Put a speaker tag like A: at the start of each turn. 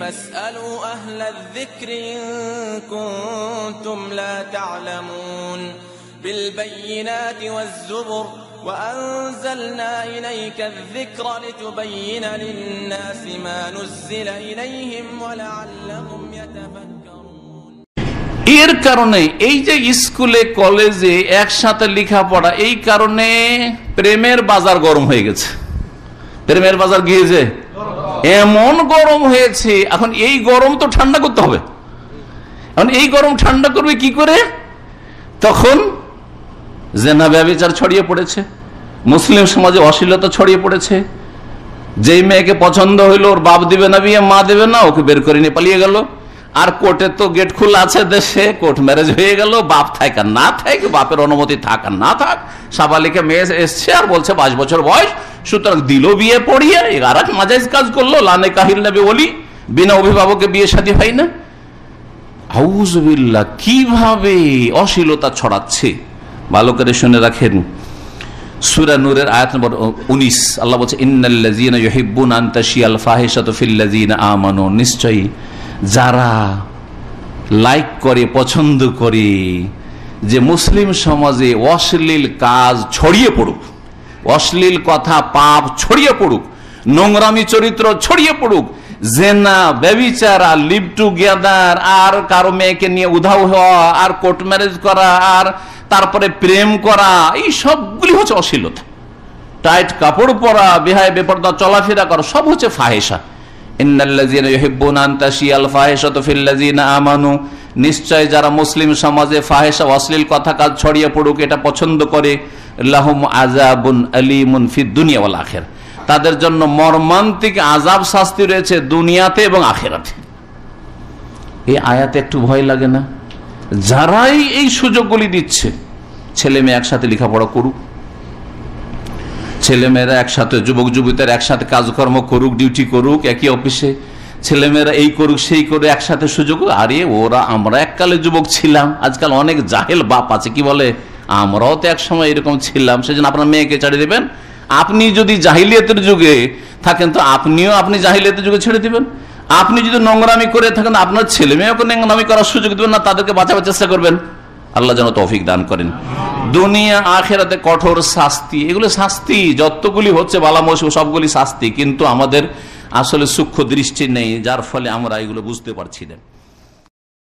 A: فاسألوا أهل الذكر إن كنتم لا تعلمون بالبينات والزبر وأنزلنا إليك الذكر لتبين للناس ما نزل إليهم ولعلهم يتفكرون
B: এর কারণে এই যে স্কুলে কলেজে একসাথে লেখাপড়া এই কারণে প্রেমের বাজার গরম হয়ে গেছে প্রেমের বাজার গিয়েছে এমন গরম হয়েছে, এখন এই গরম তো ঠান্ডা করতে হবে। এখন এই গরম ঠান্ডা করবে কি করে? তখন জেনা ব্যবচার ছড়িয়ে পড়েছে, মুসলিম সমাজে অশ্লীলতা ছড়িয়ে পড়েছে। যেই মেয়েকে পছন্দ হইল, ওর বাপ দিবে না, বিয়ে মা দেবে না, ওকে বের করে নিয়ে পালিয়ে গেল। আর কোর্টে তো গেট খোলা আছে দেশে, কোর্ট ম্যারেজ হয়ে গেল, বাপ থাক আর না থাক, বাপের অনুমতি থাক আর না থাক, সাবালিকে মেয়ে এসছে আর বলছে পাঁচ বছর বয়স, সুতরাং দিল বিয়ে পড়িয়ে আর মাজাইজ কাজ করল, লানে কাহিল নেবে বলি বিনা অভিভাবকে বিয়ে শাদী হয় না। আউজবিল্লা কীভাবে অশ্লীলতা ছড়াচ্ছে? ভালো করে শুনে রাখেন। সুরা নূরের আয়াত নম্বর উনিশ, আল্লাহ বলছে ইন্নাল্লাযীনা ইউহিব্বুনা আন তাশিয়াল ফাহিশাতু ফিল্লাযীনা আমানু নিশ্চয়ই যারা লাইক করে, পছন্দ করে, যে মুসলিম সমাজে অশ্লীল কাজ ছড়িয়ে পড়ুক, অশ্লীল কথা, পাপ ছড়িয়ে পড়ুক, নোংরামি চরিত্র ছড়িয়ে পড়ুক, জেনা, ব্যবিচারা লিভ টুগেদার আর কারও মেয়েকে নিয়ে উধাও হওয়া, আর কোর্ট ম্যারেজ করা, আর তারপরে প্রেম করা, এই সবগুলি হচ্ছে অশ্লীলতা। টাইট কাপড় পরা, বেহায়, বেপর্দা, চলাফেরা করা, সব হচ্ছে ফাহেসা নিশ্চয় যারা মুসলিম সমাজে ফাহেসা অশ্লীল কথা কাজ ছড়িয়ে পড়ুক, এটা পছন্দ করে, লাহুম আজাবুন আলিমুন ফি দুনিয়া আখের তাদের জন্য মর্মান্তিক আজাব শাস্তি রয়েছে দুনিয়াতে এবং আখেরাতে। এই আয়াতে একটু ভয় লাগে না? যারাই এই সুযোগগুলি দিচ্ছে, ছেলে মেয়ে একসাথে লেখাপড়া করুক। ছেলেমেয়েরা একসাথে, যুবক, যুবতীরা একসাথে কাজকর্ম করুক ডিউটি করুক, একই অফিসে ছেলেমেয়েরা এই করুক, সেই করে একসাথে সুযোগ আরে, ওরা, আমরা এককালে যুবক ছিলাম। আজকাল অনেক জাহেল বাপ আছে, কি বলে? আমরাও তো এক সময় এরকম ছিলাম। সেজন্য আপনার মেয়েকে ছাড়িয়ে দেবেন। আপনি যদি জাহিলিয়াতের যুগে থাকেন, তো আপনিও আপনি জাহিলিয়াতের যুগে ছেড়ে দিবেন। আপনি যদি নোংরামি করে থাকেন, আপনার ছেলে মেয়েকে নোংরামি করার সুযোগ দেবেন না, তাদেরকে বাঁচাবার চেষ্টা করবেন। আল্লাহ যেন তৌফিক দান করেন। দুনিয়া, আখেরাতে কঠোর শাস্তি, এগুলো শাস্তি, যতগুলি হচ্ছে বালামস সবগুলি শাস্তি, কিন্তু আমাদের আসলে সূক্ষ্ম দৃষ্টি নেই, যার ফলে আমরা এগুলো বুঝতে পারছি না।